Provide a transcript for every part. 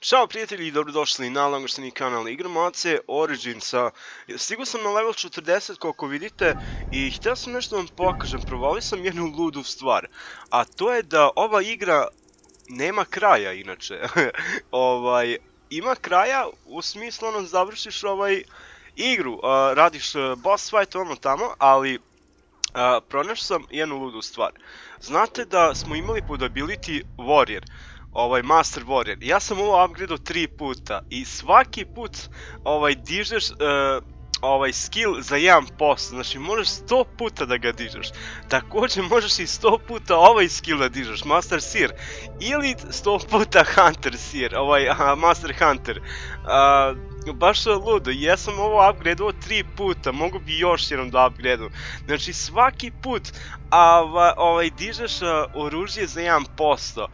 Ćao prijatelji i dobrodošli na langošteni kanal Igramoce Originsa. Stigao sam na level 40 koliko vidite i htio sam nešto vam pokažem, provalio sam jednu ludu stvar. A to je da ova igra nema kraja inače. ovaj, ima kraja u smislu ono završiš ovaj igru, radiš a, boss fight ono tamo, ali pronašao sam jednu ludu stvar. Znate da smo imali pod ability warrior, ovaj Master Warrior. Ja sam ovo upgradeo tri puta i svaki put ovaj dižeš uh, ovaj skill za 1%, znači možeš 100 puta da ga dižeš. Također možeš i 100 puta ovaj skill da dižeš, Master Seer, ili 100 puta Hunter Seer, ovaj Master Hunter. Uh, baš je ludo, ja sam ovo upgradeo tri puta, mogu bi još jednom da upgradeo. Znači svaki put ovaj, dižeš uh, oružje za 1%.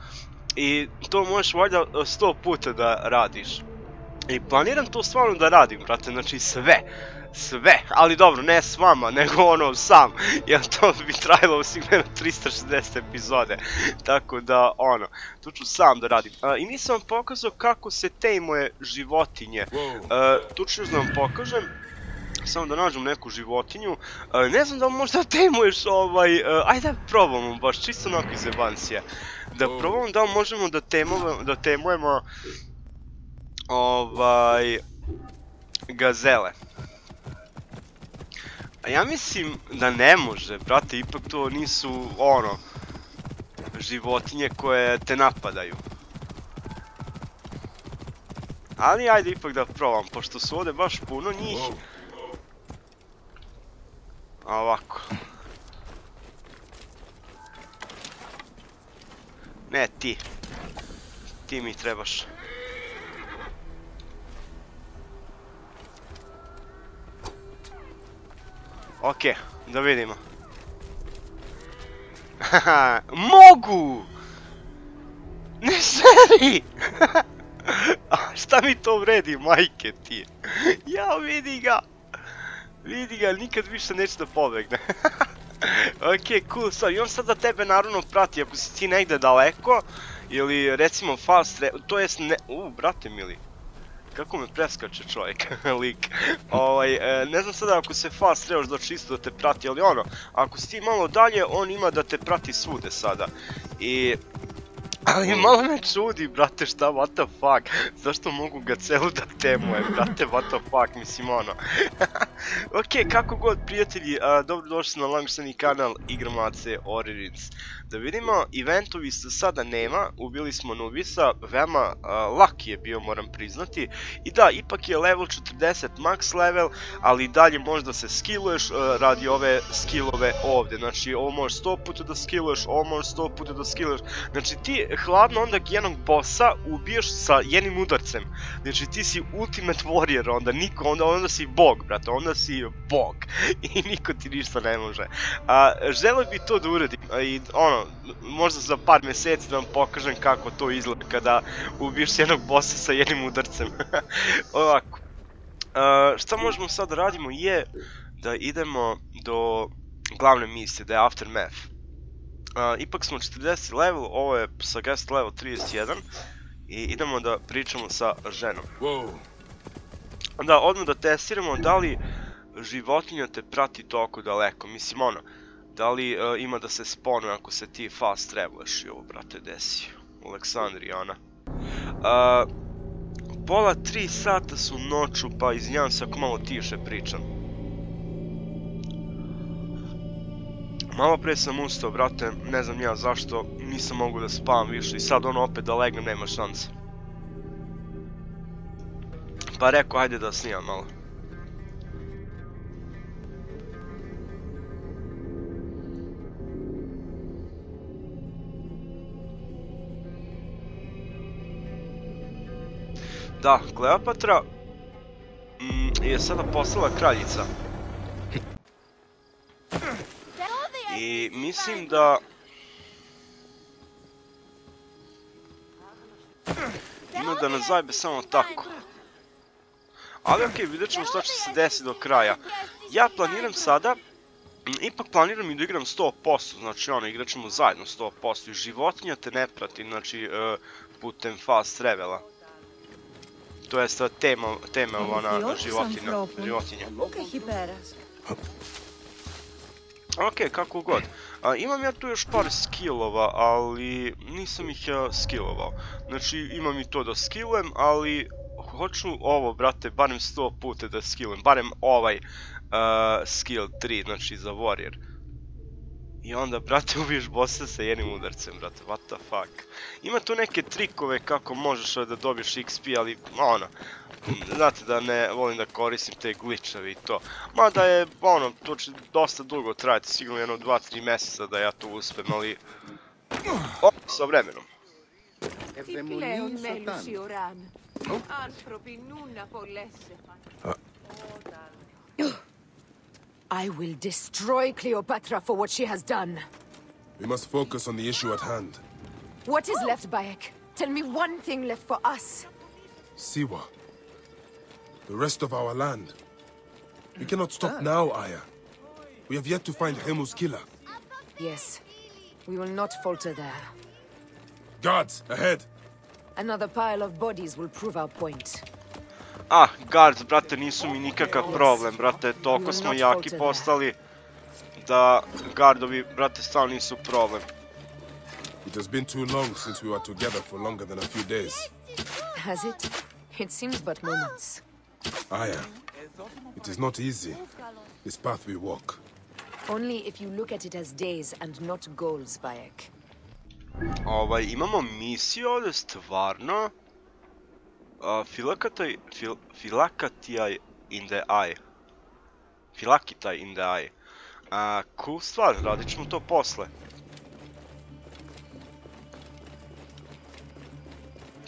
I to možeš valjda 100 puta da radiš. I planiram to stvarno da radim, brate, znači sve. Sve, ali dobro, ne s vama, nego ono sam, jer to bi trajalo sigurno 360 epizode, tako da ono, tu ću sam da radim. Uh, I nisam vam pokazao kako se tejmuje životinje, uh, tu ću da vam pokažem, samo da nađem neku životinju, uh, ne znam da možda tejmuješ ovaj, uh, ajde da probamo baš, čisto onako iz evancije da probamo da možemo da temujemo, da temujemo ovaj gazele. A ja mislim da ne može, brate, ipak to nisu ono životinje koje te napadaju. Ali ajde ipak da probam, pošto su ovdje baš puno njih. A ovako. Ne, ti. Ti mi trebaš. Okej, da vidimo. Mogu! Ne seri! šta mi to vredi, majke ti? Ja vidi ga! Vidi ga, nikad više neće da pobegne. ok, cool, so, i on sada tebe naravno prati, ako si ti negde daleko, ili recimo fast to jest ne, u, brate mili, kako me preskače čovjek, lik, ovaj, e, ne znam sada ako se fast trebaš da čisto da te prati, ali ono, ako si ti malo dalje, on ima da te prati svude sada, i ali malo me čudi, brate, šta, what the fuck, zašto mogu ga celu da temuje, brate, what the fuck, mislim ono. ok, kako god, prijatelji, dobrodošli na Langštani kanal Igramace Origins. Da vidimo, eventovi se sada nema, ubili smo Nubisa, veoma lak je bio, moram priznati. I da, ipak je level 40 max level, ali dalje možda se skilluješ radi ove skillove ovdje. Znači, ovo možeš 100 puta da skilluješ, ovo možeš 100 puta da skilluješ. Znači, ti hladno onda jednog bossa ubiješ sa jednim udarcem. Znači ti si ultimate warrior onda, niko, onda, onda si bog, brate, onda si bog. I niko ti ništa ne može. A, želeo bi to da uradim, i ono, možda za par mjeseci da vam pokažem kako to izgleda kada ubiješ jednog bossa sa jednim udarcem. Ovako. A, šta možemo sad da radimo je da idemo do glavne misije, da je Aftermath. Uh, ipak smo 40 level, ovo je sa guest level 31 i idemo da pričamo sa ženom. Da, odmah da testiramo da li životinja te prati toliko daleko, mislim ono, da li uh, ima da se spone ako se ti fast traveluješ i ovo brate desi, u Aleksandriji ona. Pola 3 sata su noću pa izvinjam se ako malo tiše pričam. Malo pre sam ustao, brate, ne znam ja zašto, nisam mogu da spavam više i sad ono opet da legnem, nema šanse. Pa rekao, ajde da snimam malo. Da, Kleopatra mm, je sada postala kraljica. I mislim da... Ima da nas zajbe samo tako. Ali okej, vidjet ćemo što će se desiti do kraja. Ja planiram sada, ipak planiram i da igram 100%, znači ono, igrat ćemo zajedno 100%. I životinja te ne prati, znači, e, putem fast travela. To je tema, tema ona životinja. Životinja. Ok, kako god. A, imam ja tu još par skillova, ali nisam ih ja skillovao. Znači imam i to da skillujem, ali hoću ovo, brate, barem 100 puta da skillujem. Barem ovaj skill 3, znači za warrior. I onda, brate, ubiješ bossa sa jednim udarcem, brate, what the fuck. Ima tu neke trikove kako možeš da dobiješ XP, ali ono, znate da ne volim da koristim te glitcheve i to. Mada je, ono, to će dosta dugo trajati, sigurno jedno 2-3 mjeseca da ja to uspem, ali... O, sa vremenom. I will destroy Cleopatra for what she has done. We must focus on the issue at hand. What is left, Bayek? Tell me one thing left for us. Siwa. The rest of our land. We cannot stop ah. now, Aya. We have yet to find Hemu's killer. Yes, we will not falter there. Guards, ahead! Another pile of bodies will prove our point. Ah, guards, brate, nisu mi nikakav problem, brate, toliko smo jaki postali da gardovi, brate, stvarno nisu problem. It has been too long since we were together for longer than a few days. Has it? It seems but moments. Aya, it is not easy, this path we walk. Only if you look at it as days and not goals, Bayek. Ovaj, imamo misiju ovdje stvarno. Uh, Filakataj, fil, in the eye. Filakitaj in the eye. A, cool stvar, radit ćemo to posle.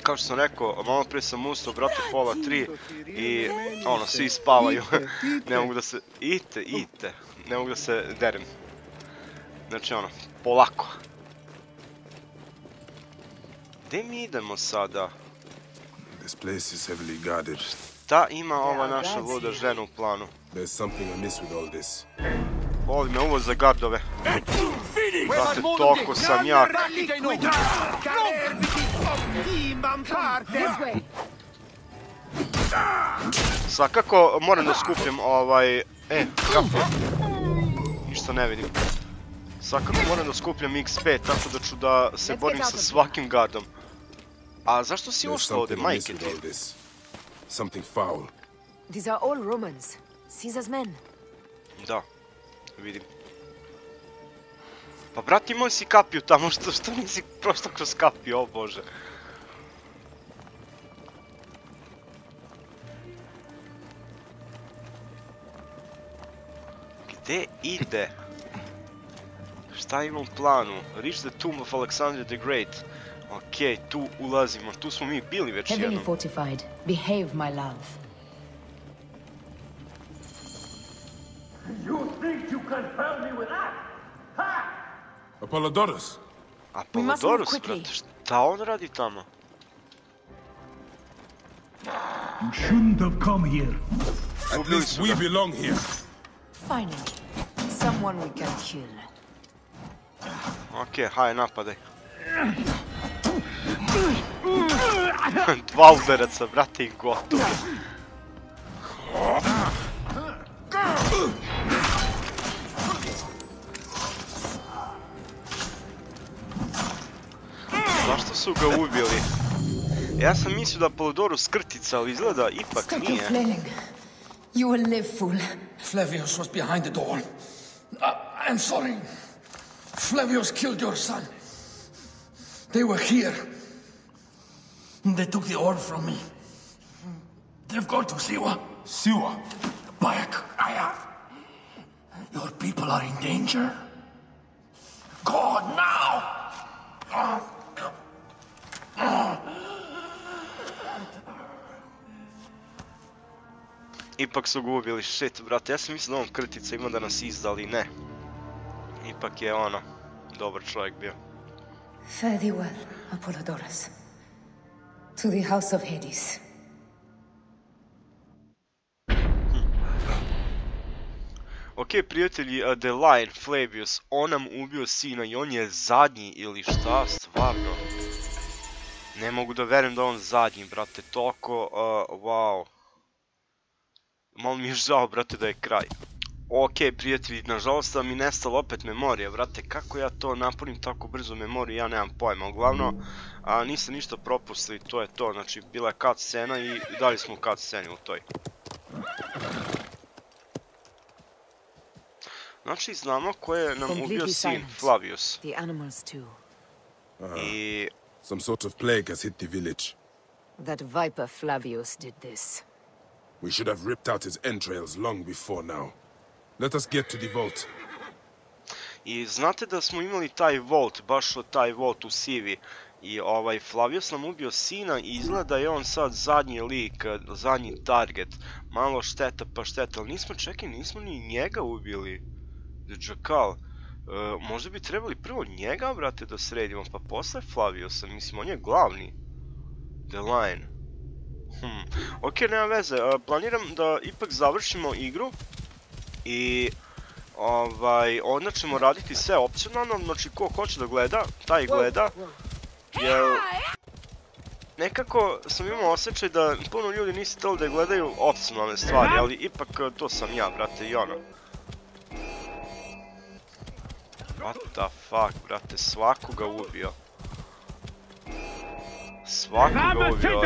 Kao što sam rekao, malo prije sam ustao, brate, pola tri i ono, svi spavaju. ne mogu da se... Ite, ite. Ne mogu da se derem. Znači ono, polako. Gdje mi idemo sada? This place is heavily guarded. Ta ima ova naša luda žena u planu. There's something amiss with all this. Boli me ovo za gardove. Brate, toliko sam jak. Svakako moram da skupljam ovaj... E, kako? Ništa ne vidim. Svakako moram da skupljam XP, tako da ću da se borim sa svakim gardom. A zašto si There's ušla ovdje, majke ti? this. Something foul. These are all Romans. Caesar's men. Da, vidim. Pa brati imao si kapiju tamo, što, što nisi prošla kroz kapiju, o bože. Gde ide? Šta ima u planu? Reach the tomb of Alexander the Great. Okej, tu ulazimo, tu smo mi bili već Heavily jednom. fortified. Behave, my love. You think you can fool me with that? Ha! Apollodorus! Apollodorus, brate, šta on radi tamo? You shouldn't have come here. At least we belong here. Finally, someone we can kill. Okej, haj, napadaj. Dva udaraca, brate, i gotovo. Zašto su ga ubili? Ja sam mislio da Polodorus skrtica, ali izgleda ipak nije. You will live, fool. Flavius was behind the door. I, I'm sorry. Flavius killed your son. They were here. They took the orb from me. They've gone to Siwa. Siwa! Bayak, Aya. Your people are in danger. Go now! Ipak su ga ubili, shit, brate, ja sam mislio da on krtica ima da nas izda, ali ne. Ipak je ono, dobar čovjek bio. Fare thee well, Apollodorus. To the house of Hades. Ok, prijatelji, uh, The Lion, Flavius, on nam ubio sina i on je zadnji ili šta, stvarno. Ne mogu da verujem da on zadnji, brate, toliko, uh, wow. Malo mi je žao, brate, da je kraj. Ok, prijatelji, nažalost da mi nestala opet memorija, brate, kako ja to napunim tako brzo memoriju, ja nemam pojma, uglavnom, a, nisam ništa propustili, to je to, znači, bila je cut scena i dali smo cut sceni u toj. Znači, znamo ko je nam ubio sin. Flavius. I Some sort of plague has hit the village. That viper Flavius did this. We should have ripped out his entrails long before now. Let us get to the vault. I znate da smo imali taj Volt, baš taj Volt u Sivi. I ovaj, Flavius nam ubio sina i izgleda je on sad zadnji lik, eh, zadnji target. Malo šteta pa šteta, ali nismo, čekaj, nismo ni njega ubili. Džakal. E, možda bi trebali prvo njega, brate, da sredimo, pa posle Flaviusa, mislim, on je glavni. The Line. Hm. Ok, nema veze, e, planiram da ipak završimo igru. I ovaj, onda ćemo raditi sve opcionalno, znači ko hoće da gleda, taj gleda. Jer nekako sam imao osjećaj da puno ljudi nisu htjeli da gledaju opcionalne stvari, ali ipak eh, to sam ja, brate, i ono. What the fuck, brate, svakoga ubio. Svakoga ubio.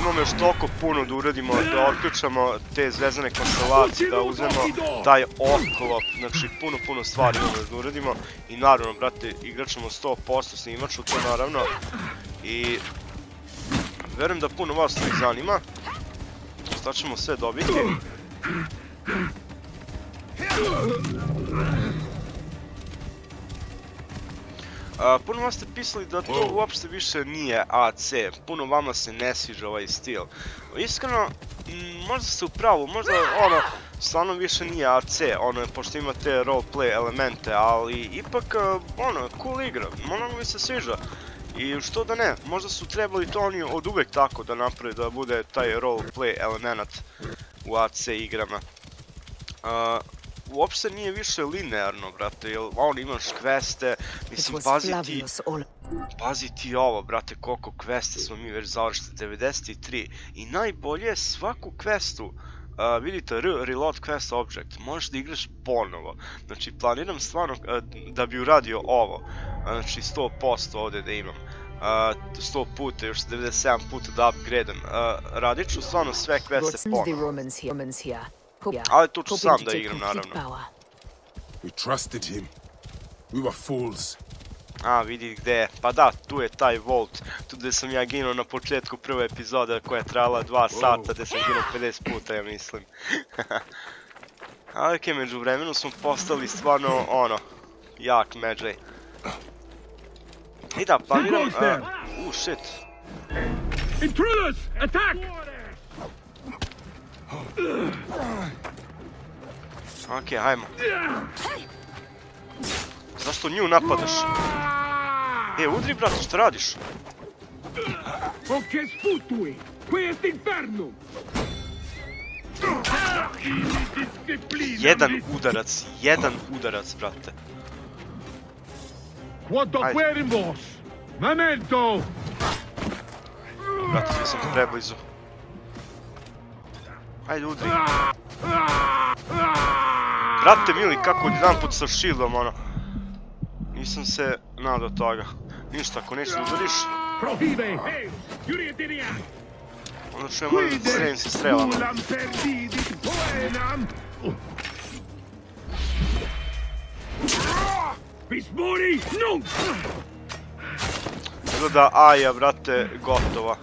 Imamo još toliko puno da uradimo, da otključamo te zvezane konstelacije, da uzmemo taj oklop, znači puno puno stvari da uradimo i naravno, brate, igrat ćemo 100% snimaču, to naravno i verujem da puno vas ih zanima, šta ćemo sve dobiti. Puno vas ste pisali da to uopšte više nije AC, puno vama se ne sviđa ovaj stil. Iskreno, m, možda ste u pravu, možda ono, stvarno više nije AC, ono, pošto ima te roleplay elemente, ali ipak, ono, cool igra, mnogo mi se sviđa. I što da ne, možda su trebali to oni od uvek tako da naprave da bude taj roleplay element u AC igrama. Uopšte nije više linearno, brate, jer on imaš kveste, mislim, pazi ti, pazi ti ovo, brate, koliko kveste smo mi već završili, 93, i najbolje je svaku kvestu, vidite, reload quest object, možeš da igraš ponovo, znači planiram stvarno da bi uradio ovo, znači 100% ovdje da imam, a, 100 puta, još 97 puta da upgradeam, a, radit ću stvarno sve the ponovo. Ali tu ću sam da igram, naravno. We trusted him. We were fools. A, vidi gde je. Pa da, tu je taj Volt. Tu gde sam ja ginuo na početku prve epizode koja je trajala 2 sata, gde sam ginuo 50 puta, ja mislim. Ali okej, među vremenu smo postali stvarno, ono, jak Medjay. I da, planiram... a, U, shit. Intruders! Attack! Okej, hajmo. Zašto nju napadaš? E, udri, brate, šta radiš? Ocche sputui! Qui est infernum! Jedan udarac, jedan udarac, brate. Quod Ajde. queribus! Memento! Brate, bio sam preblizu. Ajde, udri. Brate mili, kako jedan put sa shieldom, ono. Nisam se nadao toga. Ništa, ako da udariš, onda ću možda da sredim sa strelama. Izgleda Aja, brate, gotova.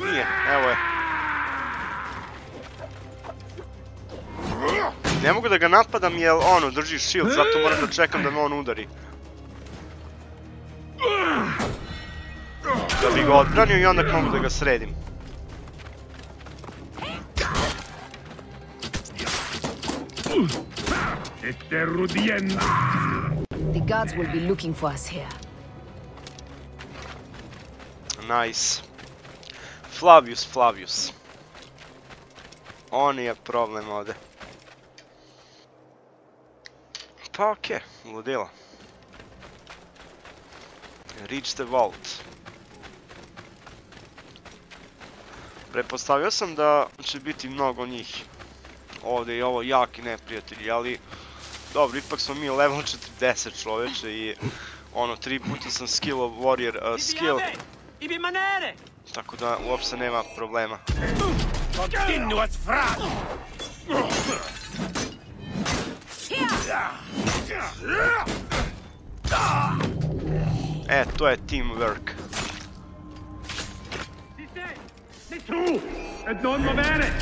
Nije, evo je. Ne mogu da ga napadam jer ono, drži shield, zato moram da čekam da me on udari. Da bi ga odbranio i onda mogu da ga sredim. The guards will be looking for us here. Nice. Flavius, Flavius. On je problem ovde. Pa okej. ludila. Reach the vault. Prepostavio sam da će biti mnogo njih. Ovdje je ovo jaki neprijatelji, ali... Dobro, ipak smo mi level 40 čoveče i... Ono, tri puta sam skill of warrior uh, skill. Tako da uopšte nema problema. Continuas fra! E, to je teamwork. Tu! E non muovere!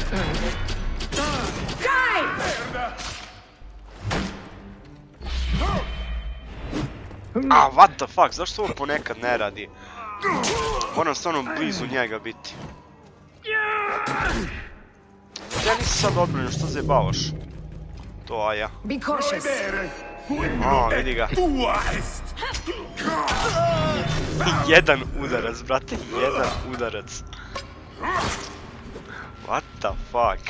A, what the fuck, zašto ovo ponekad ne radi? Moram stvarno blizu njega biti. Ja nisam sad odbranio, što zajebavaš? To, a ja. Be cautious. A, vidi ga. Jedan udarac, brate, jedan udarac. What the fuck?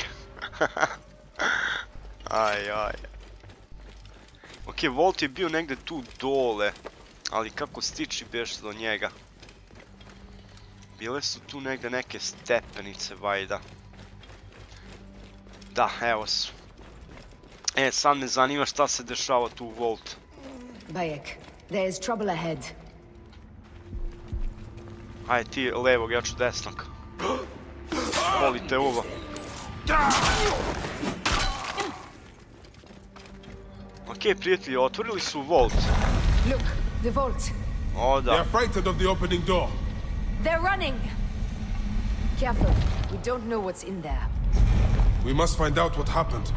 aj, aj. Ok, Volt je bio negdje tu dole, ali kako stići beš do njega? Bile su tu negdje neke stepenice, vajda. Da, evo su. E, sad me zanima šta se dešava tu u Volt. Bayek, there is trouble ahead. Ajde ti levog, ja ću desnog. Volite ovo. Ok, prijatelji, otvorili su Volt. Look, the vault. O They are frightened of the opening door. They're running! Careful, we don't know what's in there. We must find out what happened.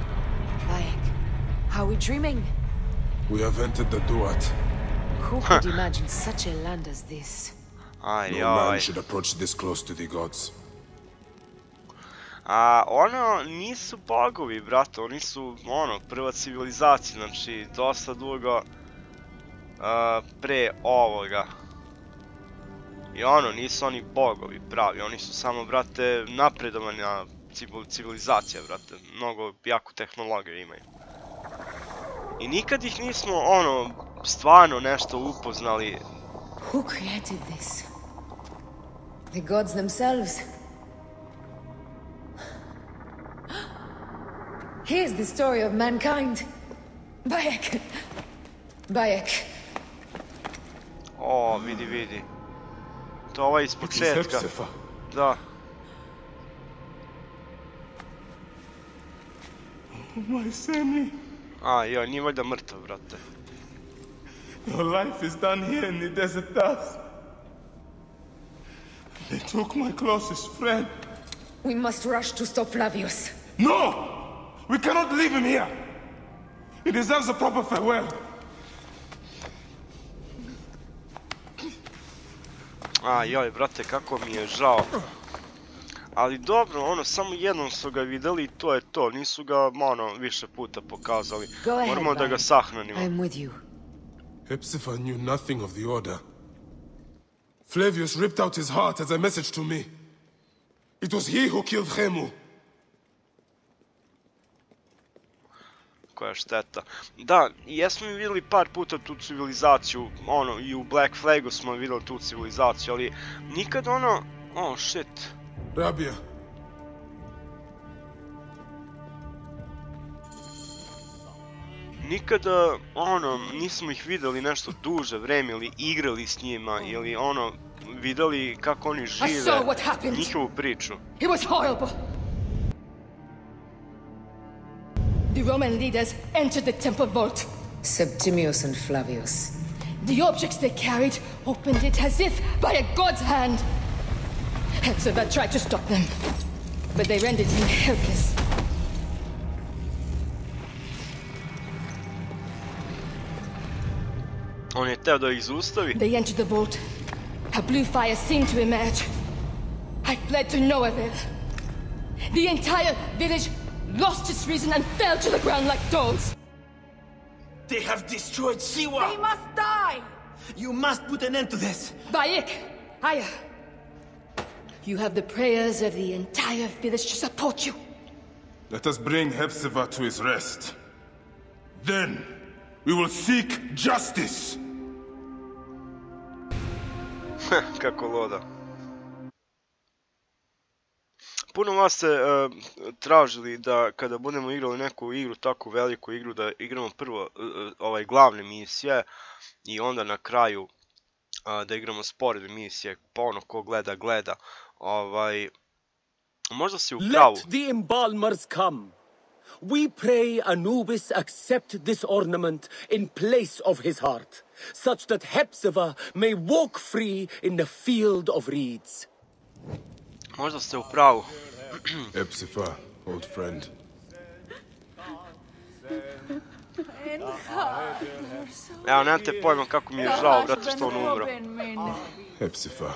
Bayek, are we dreaming? We have entered the Duat. Who could imagine such a land as this? aj, No man aj. should approach this close to the gods. A ono, nisu bogovi, brate, oni su, ono, prva civilizacija, znači, dosta dugo a, pre ovoga. I ono, nisu oni bogovi pravi, oni su samo, brate, napredovana civil- civilizacija, brate, mnogo jaku tehnologiju imaju. I nikad ih nismo, ono, stvarno nešto upoznali, Who created this? The gods themselves. Here's the story of mankind. Bayek. Bayek. o, vidi, vidi. To je ovaj iz početka, da. My Sammy, A, joj, nije valjda mrtav, brate. your life is done here in the desert dust. They took my closest friend. We must rush to stop Flavius. No! We cannot leave him here! He deserves a proper farewell. A, joj, brate, kako mi je žao. Ali dobro, ono, samo jednom su ga videli i to je to. Nisu ga, ono, više puta pokazali. Go ahead, Moramo da ga sahranimo. I'm with you. Hepzibah knew nothing of the order. Flavius ripped out his heart as a message to me. It was he who killed Hemu. Koja šteta. Da, jesmo mi vidjeli par puta tu civilizaciju, ono, i u Black Flagu smo vidjeli tu civilizaciju, ali nikad ono, oh shit. Rabia, Nikada, ono, nismo ih vidjeli nešto duže vreme ili igrali s njima ili ono, vidjeli kako oni žive, saw what happened. njihovu priču. It was horrible. The Roman leaders entered the temple vault. Septimius and Flavius. The objects they carried opened it as if by a god's hand. Hepzibah tried to stop them, but they rendered him helpless. On je teo da ih zaustavi. They entered the vault. A blue fire seemed to emerge. I fled to no avail. The entire village lost its reason and fell to the ground like dogs. They have destroyed Siwa! They must die! You must put an end to this! Bayek, Aya, you have the prayers of the entire village to support you. Let us bring Hepzibah to his rest. Then, We will seek justice. Kako loda. Puno vas ste uh, tražili da kada budemo igrali neku igru, tako veliku igru, da igramo prvo uh, ovaj glavne misije i onda na kraju uh, da igramo sporedne misije, pa ono ko gleda, gleda. Ovaj, možda si u pravu. Let the embalmers come. We pray Anubis accept this ornament in place of his heart, such that Hepzibah may walk free in the field of reeds. Možda ste u pravu. Epsifa, old friend. Evo, nemate pojma kako mi je žao, brate, što on umro. Epsifa.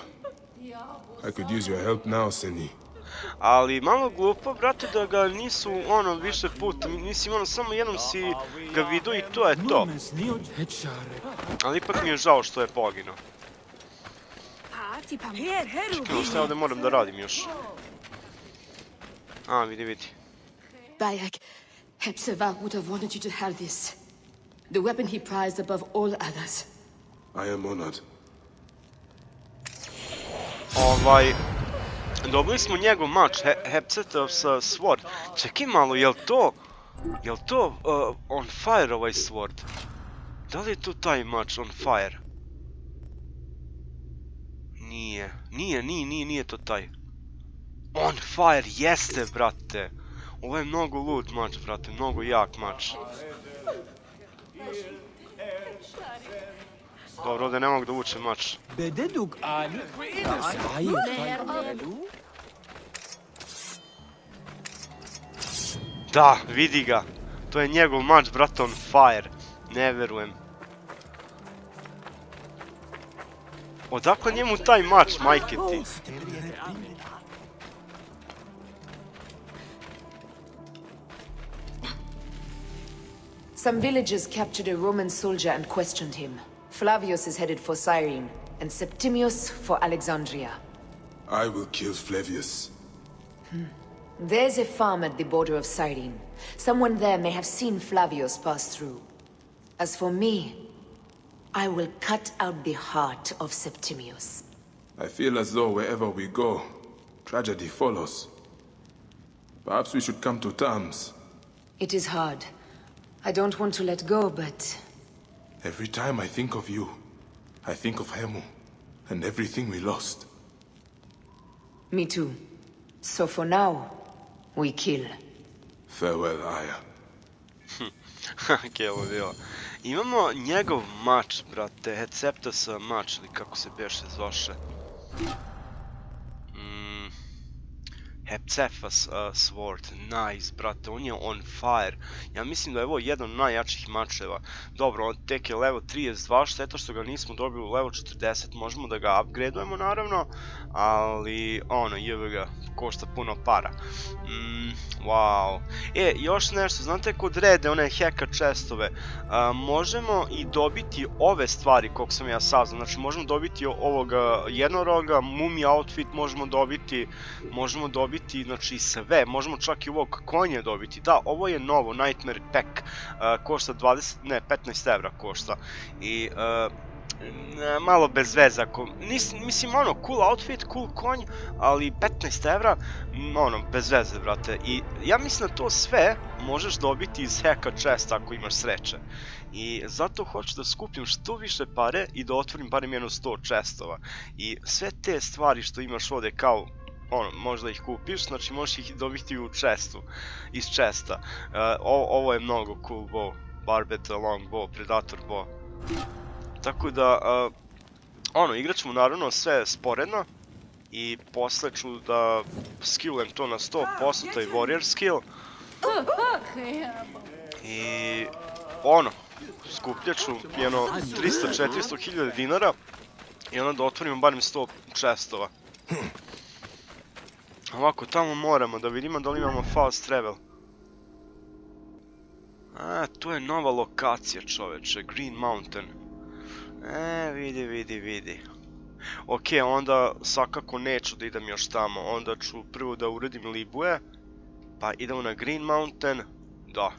I could use your help now, Seni. Ali malo glupo, brate, da ga nisu ono više puta, nisi ono samo jednom si ga vidio i to je to. Ali ipak mi je žao što je poginuo. Čekaj, šta ovdje moram da radim još? A, vidi, vidi. Bayek, Hepzibah would have wanted you to have this. The weapon he prized above all others. I am honored. Ovaj... Dobili smo njegov mač, He Hepzetov sa sword. Čekaj malo, jel to... Jel to uh, on fire ovaj sword? Da li je to taj mač on fire? Nije, nije, nije, nije, nije to taj. On fire, jeste, brate. Ovo je mnogo lud mač, brate, mnogo jak mač. Dobro, ovdje ne mogu da vučem mač. Bededug ali Da, vidi ga. To je njegov mač, brate, on fire. Ne verujem. Odakle njemu taj mač, majke ti? Some villagers captured a Roman soldier and questioned him. Flavius is headed for Cyrene, and Septimius for Alexandria. I will kill Flavius. Hmm. There's a farm at the border of Cyrene. Someone there may have seen Flavius pass through. As for me, I will cut out the heart of Septimius. I feel as though wherever we go, tragedy follows. Perhaps we should come to terms. It is hard. I don't want to let go, but Every time I think of you, I think of Hemu, and everything we lost. me too. So for now, we kill. Farewell, Aya. Okej, ovo je bilo. Imamo njegov mač, brate, Heceptus mač, ili kako se beše zvaše. Hepcephus uh, sword, nice, brate, on je on fire. Ja mislim da je ovo jedan od najjačih mačeva. Dobro, tek je level 32, šteta što ga nismo dobili u level 40, možemo da ga upgradeujemo naravno, ali ono, jebe ga, košta puno para. Mm, wow. E, još nešto, znate kod rede, one heka čestove, a, možemo i dobiti ove stvari, koliko sam ja saznao, znači možemo dobiti ovoga jednoroga, mumi outfit možemo dobiti, možemo dobiti, znači sve, možemo čak i ovog konja dobiti, da, ovo je novo, Nightmare Pack, a, košta 20, ne, 15 evra košta, i ne, malo bez veze, ako, nis, mislim ono, cool outfit, cool konj, ali 15 evra, ono, bez veze, brate, i ja mislim da to sve možeš dobiti iz heka chesta ako imaš sreće. I zato hoću da skupim što više pare i da otvorim barem jedno 100 chestova. I sve te stvari što imaš ovde kao ono, možda ih kupiš, znači možeš ih dobiti u chestu, iz chesta. Uh, ovo, ovo je mnogo cool bow, Barbet long bow, Predator bow. Tako da, uh, ono, igrat ćemo naravno sve sporedno i posle ću da skillujem to na 100%, taj warrior skill. I ono, skupljat ću jedno 300-400 hiljada dinara i onda da otvorimo barem 100 chestova. Ovako, tamo moramo da vidimo da li imamo fast travel. A, tu je nova lokacija čoveče, Green Mountain. E, vidi, vidi, vidi. Ok, onda svakako neću da idem još tamo, onda ću prvo da uredim Libue, pa idemo na Green Mountain, da.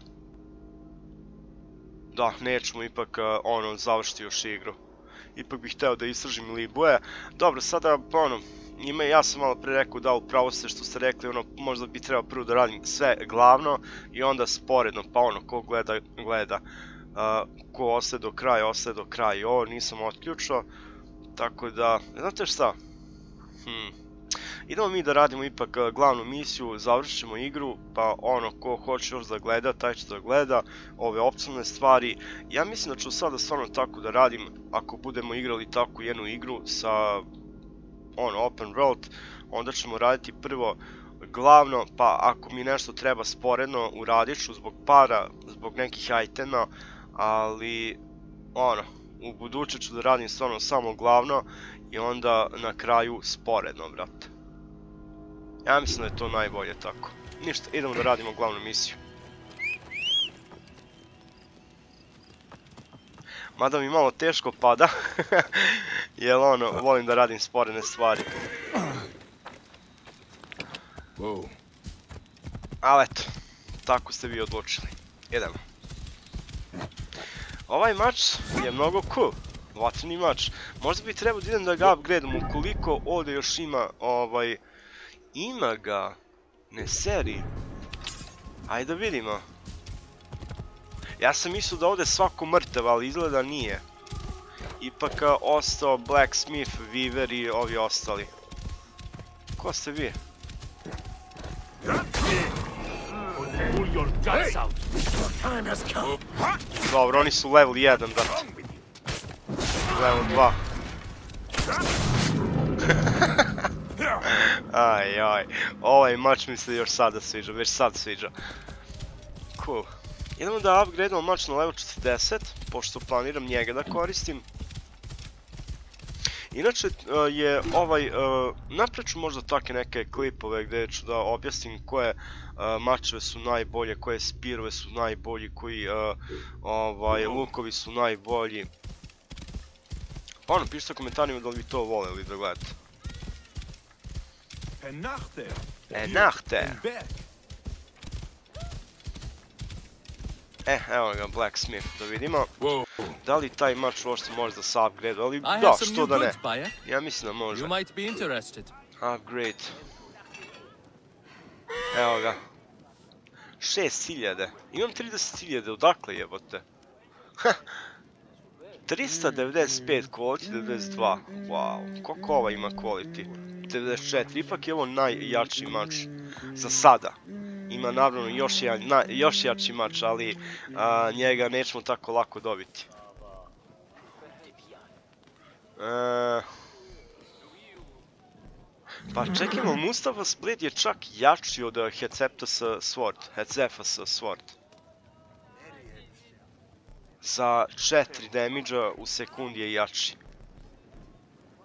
da, nećemo ipak uh, ono završiti još igru. Ipak bih hteo da istražim Libuje. Dobro, sada ono, ima ja sam malo pre rekao da upravo ste što ste rekli, ono, možda bi trebao prvo da radim sve glavno i onda sporedno, pa ono, ko gleda, gleda. Uh, ko ostaje do kraja, ostaje do kraja i ovo nisam otključao. Tako da, znate šta? Hmm. Idemo mi da radimo ipak glavnu misiju, završit ćemo igru, pa ono, ko hoće još da gleda, taj će da gleda ove opcionalne stvari. Ja mislim da ću sada stvarno tako da radim, ako budemo igrali takvu jednu igru sa ono, open world, onda ćemo raditi prvo glavno, pa ako mi nešto treba sporedno, uradit ću zbog para, zbog nekih itema, ali ono, u buduće ću da radim stvarno samo glavno i onda na kraju sporedno, brate. Ja mislim da je to najbolje tako. Ništa, idemo da radimo glavnu misiju. Mada mi malo teško pada, jer ono, volim da radim sporedne stvari. Ali eto, tako ste vi odlučili. Idemo. Ovaj mač je mnogo cool. Vatreni mač. Možda bi trebao da idem da ga upgradeam ukoliko ovdje još ima ovaj... Ima ga. Ne seri. Ajde da vidimo. Ja sam mislio da ovdje svako mrtav, ali izgleda nije. Ipak ostao Blacksmith, Weaver i ovi ostali. Ko ste vi? Dobro, oni su level 1, brate. Level 2. aj, aj. Ovaj mač mi se još sada sviđa, već sad sviđa. Cool. Idemo da upgradeamo mač na level 40, pošto planiram njega da koristim. Inače je ovaj, napred ću možda takve neke klipove gdje ću da objasnim koje mačeve su najbolje, koje spirove su najbolji, koji ovaj, lukovi su najbolji. Pa ono, pišite u komentarima da li bi to voleli da gledate. Enachte! E, evo ga, Blacksmith, da vidimo. Da li taj mač uopšte može da se upgrade, ali da, što da ne. Ja mislim da može. Upgrade. Evo ga. 6000. Imam 30.000, odakle jebote? 395 quality, 92. Wow, koliko ova ima quality? 94, ipak je ovo najjači mač za sada. Ima naravno još, jedan, na, još jači mač, ali a, njega nećemo tako lako dobiti. E, pa čekajmo, Mustafa Split je čak jači od Heceptus Sword, Hecefas Sword. Za 4 damage u sekundi je jači.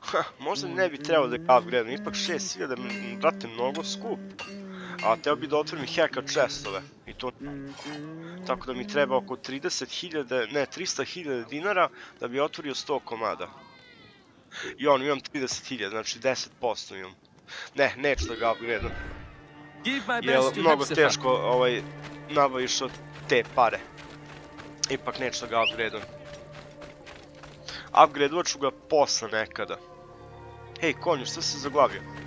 Ha, možda ne bi trebao da ga upgradeam, ipak 6000, brate, mnogo skup. A teo bi da otvorim heka chestove. I to... Tako da mi treba oko 30.000, ne, 300.000 dinara da bi otvorio 100 komada. I on, imam 30.000, znači 10% imam. Ne, neću da ga upgradeam. Jer mnogo teško ovaj, nabaviš od te pare. Ipak neću da ga upgradeam. Upgradeovat ću ga posle nekada. Hej, konju, što se zaglavio?